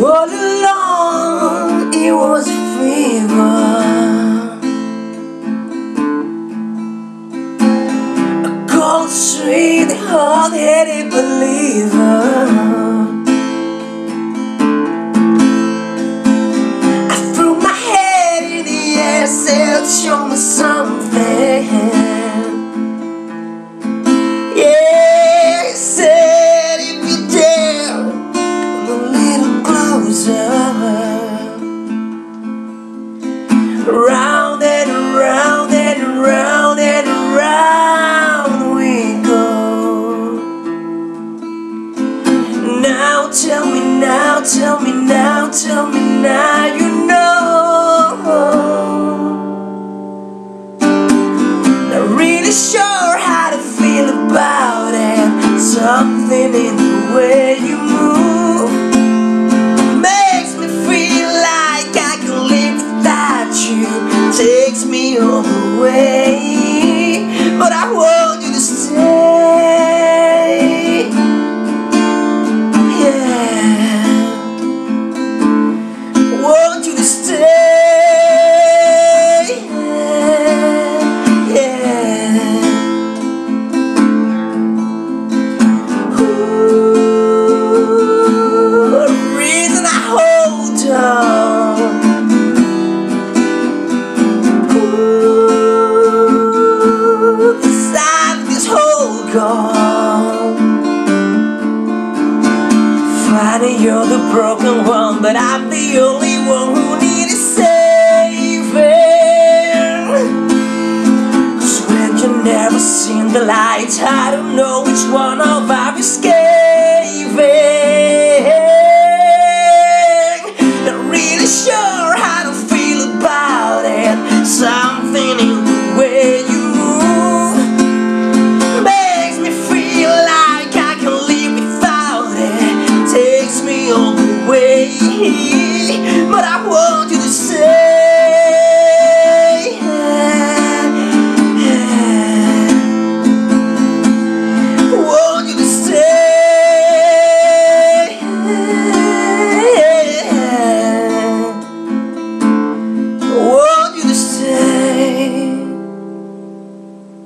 All along it was a fever. A cold, sweet, hard-headed believer Round and round and round and round we go. Now tell me now, tell me now, tell me now, you know. Not really sure how to feel about it. Something in Takes me all the way, gone. Finding you're the broken one, but I'm the only one who needed saving. When you never seen the light, I don't know which one of our escaping. But I want you to say